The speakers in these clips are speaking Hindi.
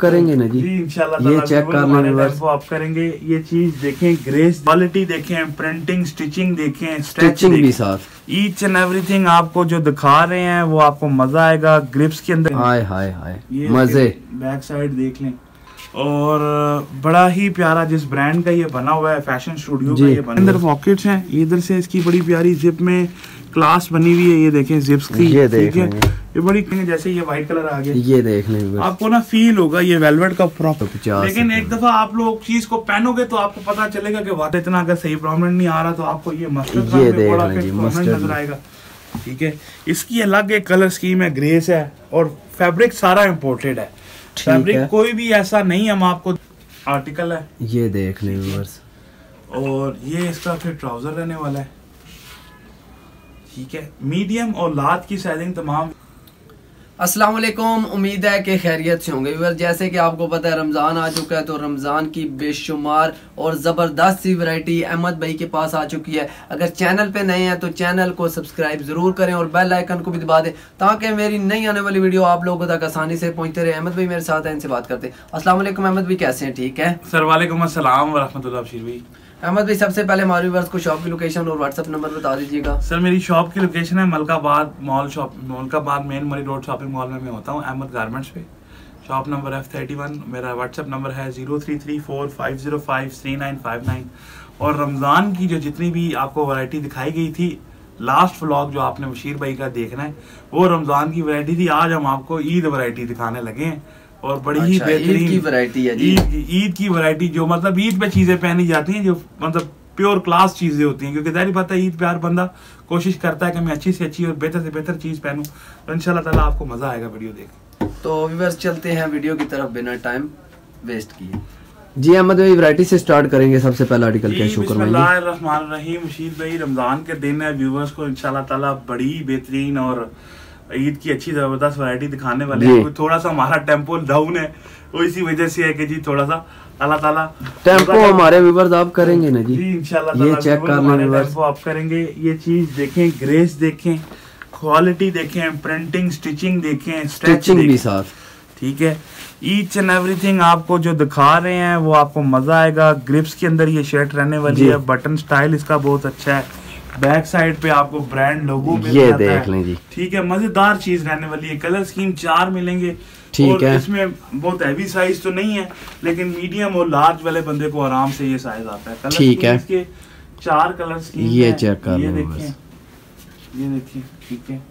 करेंगे ना जी? जी इंशाल्लाह ये चेक बिल्कुल कर हमारे लें आप करेंगे। ये चीज़ देखें ग्रेस क्वालिटी देखें प्रिंटिंग स्टिचिंग देखें स्टिचिंग भी साथ। ईच एंड एवरीथिंग आपको जो दिखा रहे हैं वो आपको मज़ा आएगा ग्रिप्स के अंदर। हाय हाय हाय। मज़े। बैक साइड देख लें। और बड़ा ही प्यारा जिस ब्रांड का ये बना हुआ है फ़ैशन स्टूडियो का ये बना अंदर पॉकेट्स हैं इधर से इसकी बड़ी प्यारी जिप में क्लास बनी हुई है ये देखें जिप्स की ये देख ठीक है? ये बड़ी जैसे ये व्हाइट कलर आ गया। ये देख लें आपको ना फील होगा ये वेलवेट का प्रॉपर पचास लेकिन एक दफ़ा आप लोग चीज़ को पहनोगे तो आपको पता चलेगा कि वाकई इतना अगर सही प्रोमिनेंट नहीं आ रहा तो आपको ये मस्टर्ड ये नज़र आएगा। ठीक है? इसकी अलग एक कलर स्कीम है ग्रेस है और फैब्रिक सारा इम्पोर्टेड है। है। फैब्रिक कोई भी ऐसा नहीं हम आपको आर्टिकल है। ये देख लें और ये इसका फिर ट्राउज़र रहने वाला है। ठीक है? मीडियम और लार्ज की साइजिंग तमाम अस्सलाम वालेकुम उम्मीद है कि खैरियत से होंगे। व्यूअर जैसे कि आपको पता है रमज़ान आ चुका है तो रमज़ान की बेशुमार और ज़बरदस्त सी वैरायटी अहमद भाई के पास आ चुकी है। अगर चैनल पे नए हैं तो चैनल को सब्सक्राइब ज़रूर करें और बेल आइकन को भी दबा दें ताकि मेरी नई आने वाली वीडियो आप लोगों तक आसानी से पहुँचते रहे। अहमद भाई मेरे साथ हैं इनसे बात करते हैं। वालेकुम अहमद भाई कैसे हैं? ठीक है? सर वालेकुम अस्सलाम वरहमतुल्लाह बशीर भाई। अहमद भाई, सबसे पहले हमारे को शॉप की लोकेशन और व्हाट्सअप नंबर बता दीजिएगा। सर, मेरी शॉप की लोकेशन है Malkabad mall shop Malkabad main Murree road shopping mall में मैं होता हूँ, अहमद गारमेंट्स पे। Shop number F thirty one मेरा व्हाट्सअप नंबर है zero three three four five zero five three nine five nine और रमज़ान की जो जितनी भी आपको वैरायटी दिखाई गई थी लास्ट व्लॉग जो आपने बशीर भाई का देखना है, वो रमज़ान की वैरायटी थी। आज हम आपको ईद वैरायटी दिखाने लगे हैं। और बड़ी ही अच्छा, ईद बेहतरीन की वैरायटी है जी। ईद की- ईद की वैरायटी जो मतलब ईद पे चीज़ें पहनी जाती हैं जो मतलब प्योर क्लास चीज़ें होती हैं क्योंकि ज़ाहिर बात है ईद पे हर बंदा कोशिश करता है कि मैं अच्छी से अच्छी और बेहतर से बेहतर चीज़ पहनूं। तो इंशाल्लाह ताला आपको मज़ा आएगा वीडियो देख। तो व्यूअर्स चलते हैं वीडियो की तरफ़ बिना टाइम वेस्ट किए। जी अहमद भाई वैरायटी से स्टार्ट करेंगे सबसे पहला आर्टिकल क्या शो करवाएँगे रहीम मशीद भाई रमज़ान के दिन है व्यूवर्स को इंशाल्लाह ताला बड़ी बेहतरीन और ईद की अच्छी ज़बरदस्त वैरायटी दिखाने वाले। हैं। थोड़ा सा हमारा टेंपो डाउन है वो इसी वजह से है कि जी थोड़ा सा अल्लाह ताला। टेंपो हमारे व्यूअर्स आप करेंगे ना जी? जी इंशाल्लाह ये चेक बिल्कुल कर लें हमारे टेंपो आप करेंगे। ये चीज़ देखें ग्रेस देखें क्वालिटी देखें प्रिंटिंग स्टिचिंग देखें स्टिचिंग स्टिचिंग भी साथ। ठीक है? ईच एंड एवरीथिंग आपको जो दिखा रहे हैं वो आपको मज़ा आएगा। ग्रिप्स के अंदर ये शर्ट रहने वाली है बटन स्टाइल इसका बहुत अच्छा है। बैक साइड पे आपको ब्रांड लोगो मिल ये देख लें जी। ठीक है मज़ेदार चीज़ रहने वाली है। कलर स्कीम चार मिलेंगे। ठीक है। इसमें बहुत हैवी साइज़ तो नहीं है लेकिन मीडियम और लार्ज वाले बंदे को आराम से ये साइज़ आता है। कलर ठीक है। इसके चार कलर स्कीम ये चेक कर ये देखिए। ये देखिए ठीक है।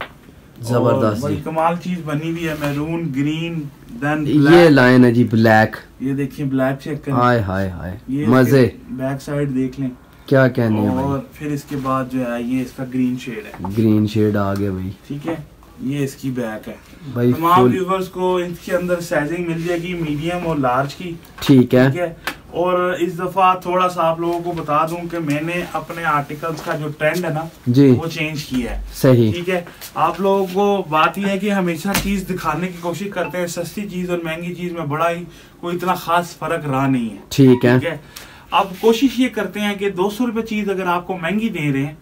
ज़बरदस्त बड़ी कमाल चीज़ बनी हुई है मैरून ग्रीन देन ये लाइन है जी ब्लैक ये देखिए ब्लैक चेक करें। हाय हाय हाय। मज़े। बैक साइड देख लें। क्या कहने हैं भाई? और फिर इसके बाद जो है ये इसका ग्रीन शेड है। ग्रीन शेड आ गया भाई। ठीक है? ये इसकी बैक है। भाई तमाम व्यूवर्स को इसके अंदर साइजिंग मिल जाएगी मीडियम और लार्ज की। ठीक है। ठीक है? और इस दफ़ा थोड़ा सा आप लोगों को बता दूँ कि मैंने अपने आर्टिकल्स का जो ट्रेंड है ना जी। वो चेंज किया है। सही। ठीक है? आप लोगों को बात यह है कि हमेशा चीज़ दिखाने की कोशिश करते हैं। सस्ती चीज़ और महँगी चीज़ में बड़ा ही कोई इतना खास फ़र्क रहा नहीं है। ठीक है। ठीक है? आप कोशिश ये करते हैं कि दो सौ चीज़ अगर आपको महँगी दे रहे हैं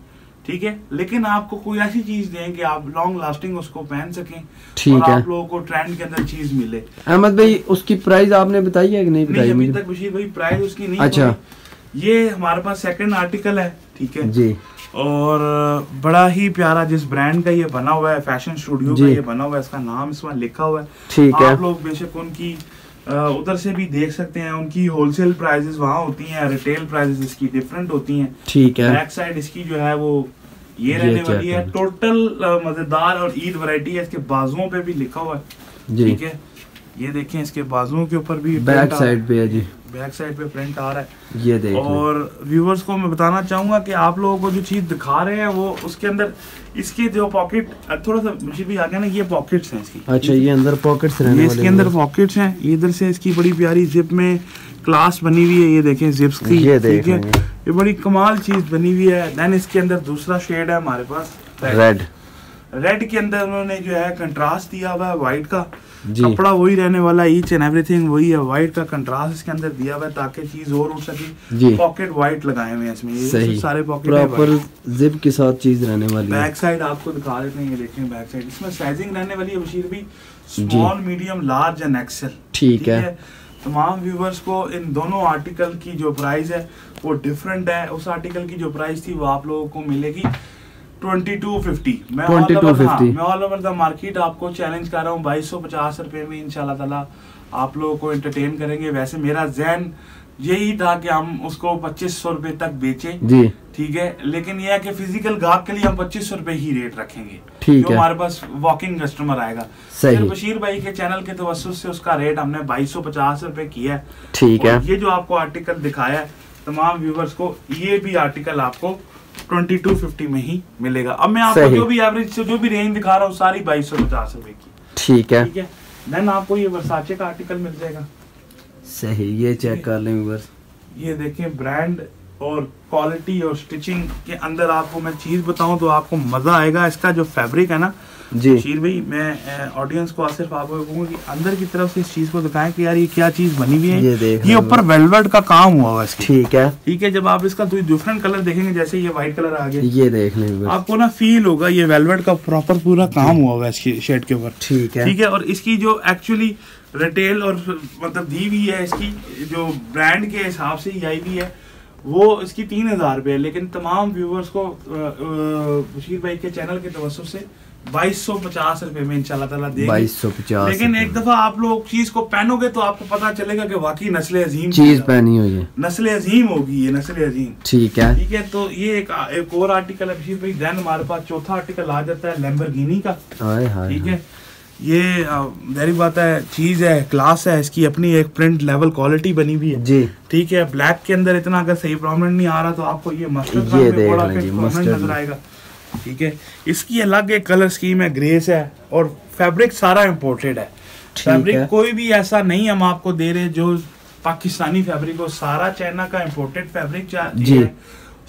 ठीक है लेकिन आपको कोई ऐसी चीज़ दें कि आप लॉन्ग लास्टिंग उसको पहन सकें ठीक और है। आप लोगों को ट्रेंड के अंदर चीज़ मिले। अहमद भाई उसकी प्राइस आपने बताई है कि नहीं नहीं बताई अभी तक बशीर भाई प्राइस उसकी नहीं अच्छा। ये हमारे पास सेकंड आर्टिकल है ठीक है। जी। और बड़ा ही प्यारा जिस ब्रांड का ये बना हुआ है फ़ैशन स्टूडियो का ये बना हुआ है इसका नाम इसमें लिखा हुआ है। ठीक है। आप लोग बेशक उनकी उधर से भी देख सकते हैं उनकी होलसेल प्राइजेस वहाँ होती हैं रिटेल प्राइजेस इसकी डिफरेंट होती हैं। ठीक है। बैक साइड इसकी जो है वो ये ये रहने वाली है। टोटल मज़ेदार और ईद वैरायटी है इसके बाजुओं पे भी लिखा हुआ है। ठीक है? ये देखें इसके बाजुओं के ऊपर भी बैक साइड पे है जी। बैक साइड पे प्रिंट आ रहा है। ये देख और व्यूवर्स को मैं बताना चाहूँगा कि आप लोगों को जो चीज़ दिखा रहे हैं वो उसके अंदर इसके जो पॉकेट थोड़ा सा मुझे भी आ गया ना ये पॉकेट्स हैं इसकी। अच्छा ये अंदर पॉकेट्स रहने ये इसके अंदर। पॉकेट्स हैं। इधर से इसकी बड़ी प्यारी जिप में क्लास बनी हुई है ये देखें जिप्स की ये ठीक है? ये बड़ी कमाल चीज़ बनी हुई है। देन इसके अंदर दूसरा शेड है हमारे पास रेड रेड के अंदर उन्होंने जो है कंट्रास्ट दिया हुआ है व्हाइट का। कपड़ा वही रहने वाला ईच एंड एवरीथिंग वही है। व्हाइट का कंट्रास्ट इसके अंदर दिया हुआ है ताकि चीज़ और उठ सके। पॉकेट व्हाइट लगाए हुए हैं इसमें। ये सारे पॉकेट प्रॉपर जिप के साथ चीज़ रहने वाली बैक साइड आपको दिखा देते हैं ये देखें बैक साइड इसमें साइजिंग रहने वाली है बशीर भी small medium large and XL ठीक है। तमाम व्यूवर्स को इन दोनों आर्टिकल की जो प्राइस है वो डिफरेंट है। उस आर्टिकल की जो प्राइस थी वो आप लोगों को मिलेगी। ट्वेंटी टू फिफ्टी मैं all over- 2250 हाँ, मैं ऑल ओवर द मार्केट आपको चैलेंज कर रहा हूँ बाईस सौ पचास रुपए में इंशाल्लाह ताला आप लोगों को एंटरटेन करेंगे। वैसे मेरा जहन यही था कि हम उसको पच्चीस सौ रुपए तक बेचें। ठीक है? लेकिन यह है कि फ़िज़िकल गाहक के लिए हम पच्चीस सौ रुपए ही रेट रखेंगे। ठीक जो है। हमारे पास वॉकिंग कस्टमर आएगा। सही। बशीर भाई के चैनल के तवसुस से उसका रेट हमने बाईस सौ पचास रुपए किया है। ठीक है। ये जो आपको आर्टिकल दिखाया है तमाम व्यूवर्स को ये भी आर्टिकल आपको ट्वेंटी टू फिफ्टी में ही मिलेगा। अब मैं आपको जो भी एवरेज से जो भी रेंज दिखा रहा हूँ सारी बाईस सौ पचास रुपए की। ठीक है। ठीक है? देन आपको ये वर्साचे का आर्टिकल मिल जाएगा। सही ये चेक कर लें ये देखें ब्रांड और क्वालिटी और स्टिचिंग के अंदर आपको मैं चीज़ बताऊँ तो आपको मज़ा आएगा। इसका जो फैब्रिक है ना जी। शीर भाई मैं ऑडियंस को सिर्फ़ आपको कहूँगा कि अंदर की तरफ़ से इस चीज़ को दिखाएँ कि यार ये क्या चीज़ बनी हुई है। ये देख ये ऊपर वेलवेट का काम हुआ हुआ है ठीक है। ठीक है जब आप इसका कोई डिफरेंट कलर देखेंगे जैसे ये व्हाइट कलर आ गया। ये देख लें व्यूअर्स आपको ना फील होगा ये वेलवेट का प्रॉपर पूरा काम हुआ हुआ है इसकी शर्ट के ऊपर। ठीक है। ठीक है और इसकी जो एक्चुअली रिटेल और मतलब दी हुई है इसकी जो ब्रांड के हिसाब से ही आई हुई है। वो इसकी तीन हज़ार रुपये है लेकिन तमाम व्यूवर्स को बशीर भाई के चैनल के तवसुस से बाईस सौ पचास रुपए में इंशाल्लाह ताला देंगे। बाईस सौ पचास लेकिन एक दफ़ा आप लोग चीज़ को पहनोगे तो आपको पता चलेगा कि वाकई नस्ल अजीम चीज़ पहनी हुई है। नस्ल अजीम होगी ये नस्ल अजीम। ठीक है। ठीक है तो ये एक एक और आर्टिकल है बशीर भाई देन हमारे पास चौथा आर्टिकल आ जाता है लैम्बरगिनी का। ठीक है? ये मेरी बात है चीज़ है क्लास है इसकी अपनी एक प्रिंट लेवल क्वालिटी बनी हुई है। जी। ठीक है ब्लैक के अंदर इतना अगर सही प्रॉमिनेंट नहीं आ रहा तो आपको ये मस्टर्ड ये नज़र आएगा। ठीक है इसकी अलग एक कलर स्कीम है ग्रेस है और फैब्रिक सारा इम्पोर्टेड है। फैब्रिक कोई भी ऐसा नहीं हम आपको दे रहे जो पाकिस्तानी फैब्रिक हो सारा चाइना का इम्पोर्टेड फैब्रिक जी।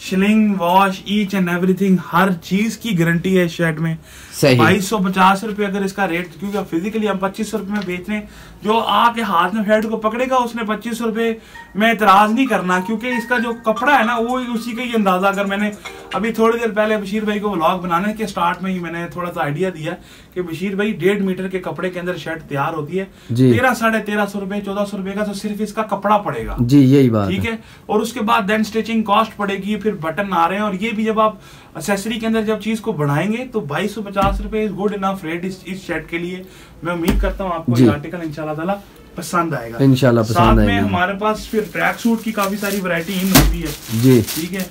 शिलिंग वॉश ईच एंड एवरीथिंग हर चीज़ की गारंटी है इस शर्ट में। बाईस सौ पचास रुपए अगर इसका रेट क्योंकि फिजिकली हम पच्चीस सौ रुपए में बेच रहे हैं जो आके हाथ में हेड को पकड़ेगा उसने पच्चीस सौ रुपए में इतराज नहीं करना क्योंकि इसका जो कपड़ा है ना वो उसी का ही अंदाज़ा। अगर मैंने अभी थोड़ी देर पहले बशीर भाई को व्लॉग बनाने के स्टार्ट में ही मैंने थोड़ा सा आइडिया दिया कि बशीर भाई डेढ़ मीटर के कपड़े के अंदर शर्ट तैयार होती है। तेरह साढ़े तेरह सौ रुपए चौदह सौ रुपए का तो सिर्फ़ इसका कपड़ा पड़ेगा। जी यही बात ठीक है। और उसके बाद देन स्टिचिंग कॉस्ट पड़ेगी फिर बटन आ रहे हैं और ये भी जब आप एक्सेसरी के अंदर जब चीज़ को बढ़ाएँगे तो बाईस सौ पचास रुपए इज़ गुड इनफ रेट इस इस शर्ट के लिए। मैं उम्मीद करता हूँ आपको ये आर्टिकल इंशाल्लाह ताला पसंद आएगा। इंशाल्लाह पसंद साथ में हमारे पास फिर ट्रैक सूट की काफ़ी सारी वैरायटी इन होती है। जी। ठीक है?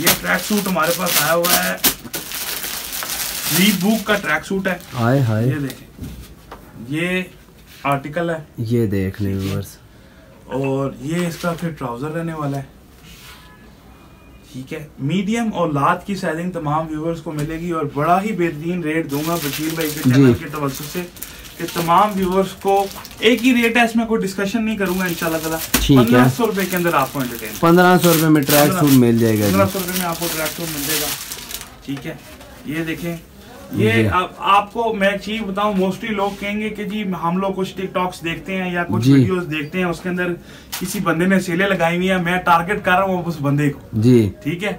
ये ट्रैक सूट हमारे पास आया हुआ है। रीबुक का ट्रैक सूट है। हाय हाय। ये देखें। ये आर्टिकल है। ये देख लें और ये इसका फिर ट्राउज़र रहने वाला है। ठीक है? मीडियम और लात की साइजिंग तमाम व्यूवर्स को मिलेगी और बड़ा ही बेहतरीन रेट दूँगा बशीर भाई के चैनल के तवज्जुह से कि तमाम व्यूवर्स को एक ही रेट है इसमें कोई डिस्कशन नहीं करूँगा इंशाल्लाह पंद्रह सौ रुपए के अंदर आपको एंटरटेन पंद्रह सौ रुपए में ट्रैक सूट मिल जाएगा पंद्रह सौ रुपए में आपको ट्रैक सूट मिल जाएगा। ठीक है? ये देखें ये। आप, आपको मैं एक चीज़ बताऊँ मोस्टली लोग कहेंगे कि जी हम लोग कुछ टिकटॉक्स देखते हैं या कुछ। वीडियोस देखते हैं उसके अंदर किसी बंदे ने सेलें लगाई हुई है मैं टारगेट कर रहा हूँ उस बंदे को। जी। ठीक है?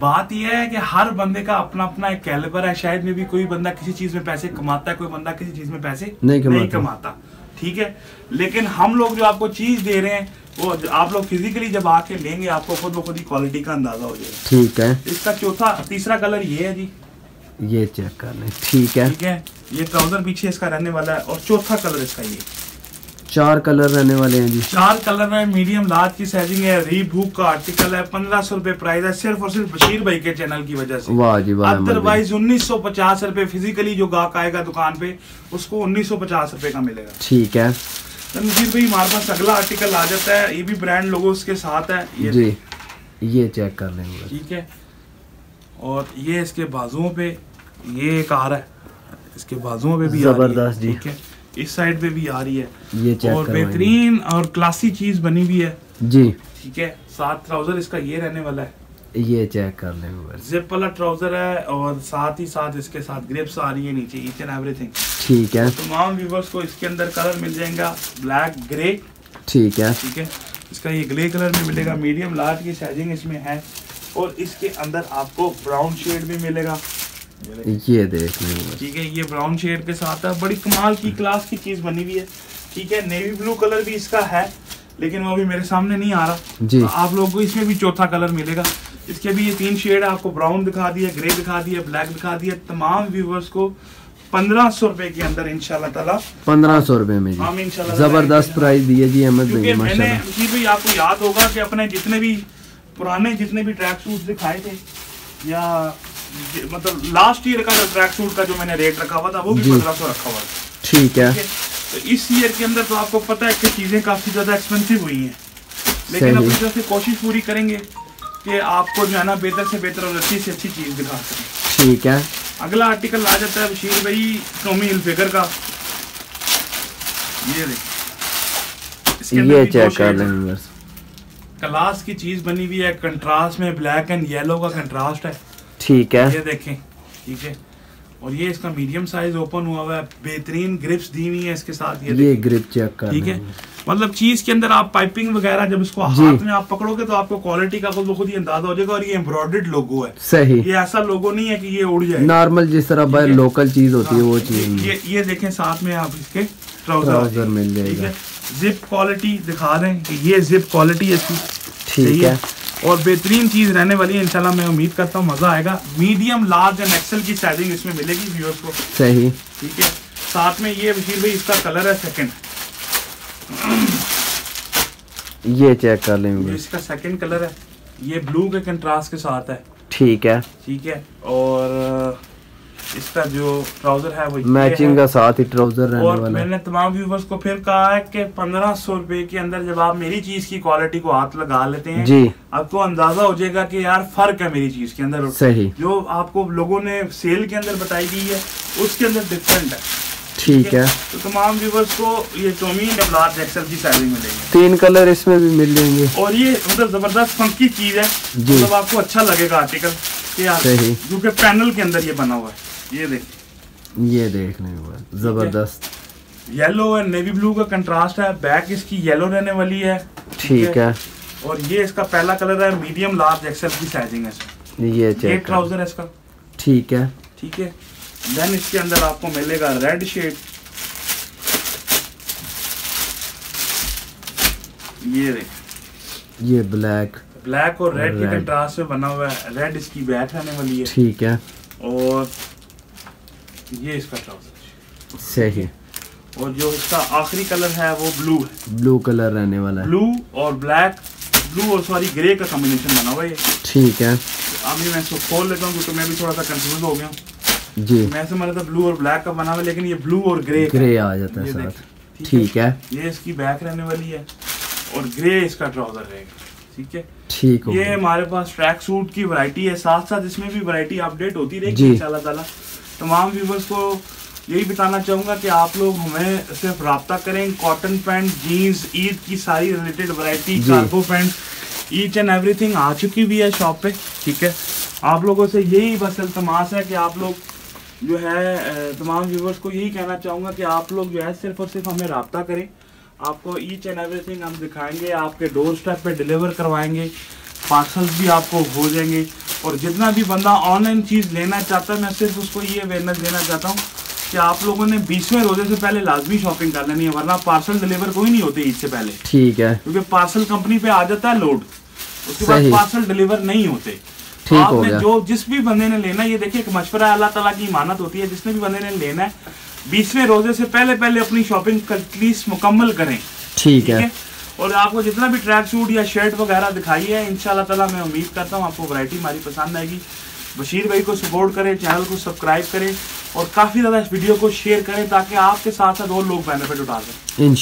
बात यह है कि हर बंदे का अपना अपना एक कैलिबर है शायद में भी कोई बंदा किसी चीज़ में पैसे कमाता है कोई बंदा किसी चीज़ में पैसे नहीं कमाता। नहीं कमाता। ठीक है? लेकिन हम लोग जो आपको चीज़ दे रहे हैं वो आप लोग फिजिकली जब आके लेंगे आपको खुद ब खुद ही क्वालिटी का अंदाज़ा हो जाएगा। ठीक है। इसका चौथा तीसरा कलर ये है जी ये चेक कर लें। ठीक है। ठीक है? ये ट्राउज़र पीछे इसका रहने वाला है और चौथा कलर इसका ये। चार कलर रहने वाले हैं जी। चार कलर है मीडियम लार्ज की साइजिंग है। रीबुक का आर्टिकल है। पंद्रह सौ रुपए प्राइस है। सिर्फ़ और सिर्फ़ बशीर भाई के चैनल की वजह से। वाह जी वाह अदरवाइज़ उन्नीस सौ पचास रुपए फिजिकली जो गाहक आएगा दुकान पे उसको उन्नीस सौ पचास रुपए का मिलेगा। ठीक है। तनवीर भाई हमारे पास अगला आर्टिकल आ जाता है। ये भी ब्रांड लोगो के साथ है। ये जी। ये चेक कर लें व्यूअर्स। ठीक है। और ये इसके बाजुओं पे ये एक आ रहा है। इसके बाजुओं पे भी आ रही है, ज़बरदस्त जी। ठीक है। इस साइड पे भी आ रही है। ये चेक और बेहतरीन और क्लासी चीज़ बनी हुई है। जी। ठीक है। साथ ट्राउज़र इसका ये रहने वाला है। ये चेक कर लें। जिप वाला ट्राउज़र है और साथ ही साथ इसके साथ ग्रिप्स आ रही है नीचे ईच एंड एवरीथिंग ठीक है। तमाम व्यूवर्स को इसके अंदर कलर मिल जाएगा। ब्लैक ग्रे ठीक है। ठीक है। इसका ये ग्रे कलर में मिलेगा। मीडियम लार्ज की साइजिंग इसमें है। और इसके अंदर आपको ब्राउन शेड भी मिलेगा। ये देख ठीक है ये ब्राउन शेड के साथ है। बड़ी कमाल की क्लास की चीज़ बनी हुई है। ठीक है नेवी ब्लू कलर भी इसका है लेकिन वो अभी मेरे सामने नहीं आ रहा। जी। तो आप लोगों को इसमें भी चौथा कलर मिलेगा। इसके भी ये तीन शेड आपको ब्राउन दिखा दिया ग्रे दिखा दिया ब्लैक दिखा दिया। तमाम व्यूवर्स को पंद्रह सौ रुपए के अंदर ताला। पंद्रह सौ रुपए में हम जी ज़बरदस्त प्राइस दिए जी अहमद भाई मैंने भाई आपको याद होगा कि अपने जितने भी पुराने जितने भी ट्रैक सूट दिखाए थे या मतलब लास्ट ईयर का जो ट्रैक सूट का जो मैंने रेट रखा हुआ था वो भी पंद्रह सौ रखा हुआ था। ठीक है। तो इस ईयर के अंदर तो आपको पता है कि चीज़ें काफ़ी ज़्यादा एक्सपेंसिव हुई हैं। लेकिन। अपनी तरफ़ से कोशिश पूरी करेंगे कि आपको जो है ना बेहतर से बेहतर और अच्छी से अच्छी चीज़ दिखा सकें। ठीक है। अगला आर्टिकल आ जाता है बशीर भाई टोमी हिलफिगर का। ये देखिए ये चेक कर shades लें क्लास की चीज़ बनी हुई है कंट्रास्ट में ब्लैक एंड येलो का कंट्रास्ट है। ठीक है। ये देखें ठीक है? और ये इसका मीडियम साइज़ ओपन हुआ हुआ है बेहतरीन ग्रिप्स दी हुई है इसके साथ ये ये ग्रिप चेक कर ठीक है? मतलब चीज़ के अंदर आप पाइपिंग वगैरह जब इसको हाथ में आप पकड़ोगे तो आपको क्वालिटी का खुद खुद ही अंदाज़ा हो जाएगा और ये एम्ब्रॉयडर्ड लोगो है। सही। ये ऐसा लोगो नहीं है कि ये उड़ जाए। नॉर्मल जिस तरह लोकल चीज़ होती है वो हाँ, चीज़। ये ये देखें साथ में आप इसके ट्राउज़र मिल ठीक जाएगा। है जिप क्वालिटी दिखा दें कि ये जिप क्वालिटी है इसकी। ठीक है। और बेहतरीन चीज़ रहने वाली है इंशाल्लाह मैं उम्मीद करता हूँ मज़ा आएगा। मीडियम लार्ज एंड एक्सेल की साइजिंग इसमें मिलेगी व्यूअर्स को। सही। ठीक है? साथ में ये बशीर भाई इसका कलर है सेकंड ये चेक कर लेंगे इसका सेकंड कलर है। ये ब्लू के कंट्रास्ट के साथ है। ठीक है। ठीक है? और इसका जो ट्राउज़र है वो मैचिंग का साथ ही ट्राउज़र रहने और वाला है। मैंने तमाम व्यूवर्स को फिर कहा है कि पंद्रह सौ रुपए के अंदर जब आप मेरी चीज़ की क्वालिटी को हाथ लगा लेते हैं जी। आपको अंदाज़ा हो जाएगा कि यार फ़र्क है मेरी चीज़ के अंदर। सही। जो आपको लोगों ने सेल के अंदर बताई गई है उसके अंदर डिफरेंट है। ठीक है? तो तमाम व्यूवर्स को ये टोमी डबल आर एक्सेल की साइजिंग मिलेगी। तीन कलर इसमें भी मिल जाएँगे। और ये मतलब ज़बरदस्त फंकी चीज़ है। मतलब आपको अच्छा लगेगा आर्टिकल क्योंकि पैनल के अंदर ये बना हुआ है। ये देखिए ये देख लें व्यूअर्स ज़बरदस्त। येलो एंड नेवी ब्लू का कंट्रास्ट है बैक इसकी येलो रहने वाली है ठीक है। और ये इसका पहला कलर है मीडियम लार्ज एक्सेल की साइजिंग है। ये ये ट्राउज़र है इसका। ठीक है। ठीक है। देन इसके अंदर आपको मिलेगा रेड शेड ये देख। ये ब्लैक ब्लैक और रेड के कंट्रास्ट में बना हुआ है। रेड इसकी बैक रहने वाली है। ठीक है। और ये इसका ट्राउज़र सही और जो इसका आखिरी कलर है वो ब्लू है। ब्लू कलर रहने वाला है। ब्लू और ब्लैक ब्लू और सॉरी ग्रे का कॉम्बिनेशन बना हुआ है ठीक है। अभी मैं इसको खोल लेता हूँ क्योंकि मैं भी थोड़ा सा कंफ्यूज हो गया हूँ। जी। मैं समझ रहा था ब्लू और ब्लैक का बना हुआ लेकिन ये ब्लू और ग्रे ग्रे आ जाता है साथ। ठीक है? ये इसकी बैक रहने वाली है और ग्रे इसका ट्राउज़र रहेगा। ठीक है? ठीक हो ये हमारे पास ट्रैक सूट की वैरायटी है साथ साथ इसमें भी वैरायटी अपडेट होती रहेगी। इंशाल्लाह ताला। तमाम व्यूवर्स को यही बताना चाहूँगा कि आप लोग हमें सिर्फ़ रब्ता करें कॉटन पैंट जीन्स ईद की सारी related variety ji. Cargo pant each and everything आ चुकी भी है शॉप पे ठीक है? आप लोगों से यही बस इल्तमास है कि आप लोग जो है तमाम व्यूवर्स को यही कहना चाहूँगा कि आप लोग जो है सिर्फ़ और सिर्फ़ हमें रब्ता करें। आपको ईच एंड एवरीथिंग हम दिखाएँगे आपके डोर स्टेप पे डिलीवर करवाएँगे पार्सल्स भी आपको हो जाएँगे। और जितना भी बंदा ऑनलाइन चीज़ लेना चाहता है मैं सिर्फ़ उसको ये अवेयरनेस देना चाहता हूँ कि आप लोगों ने बीसवें रोज़े से पहले लाजमी शॉपिंग कर लेनी है वरना पार्सल डिलीवर कोई नहीं होते ईद से पहले। ठीक है। क्योंकि पार्सल कंपनी पे आ जाता है लोड उसके बाद पार्सल डिलीवर नहीं होते। हो आपने जो जिस भी बंदे ने लेना है ये देखिए एक मशवरा है अल्लाह ताला की इमानत होती है जिसने भी बंदे ने लेना है बीसवें रोज़े से पहले पहले अपनी शॉपिंग एटलीस्ट मुकम्मल करें। ठीक है? और आपको जितना भी ट्रैक सूट या शर्ट वगैरह दिखाई है इन ताला मैं उम्मीद करता हूँ आपको वैरायटी हमारी पसंद आएगी। बशीर भाई को सपोर्ट करें चैनल को सब्सक्राइब करें और काफ़ी ज़्यादा इस वीडियो को शेयर करें ताकि आपके साथ साथ और लोग बेनिफिट उठा सकें। इन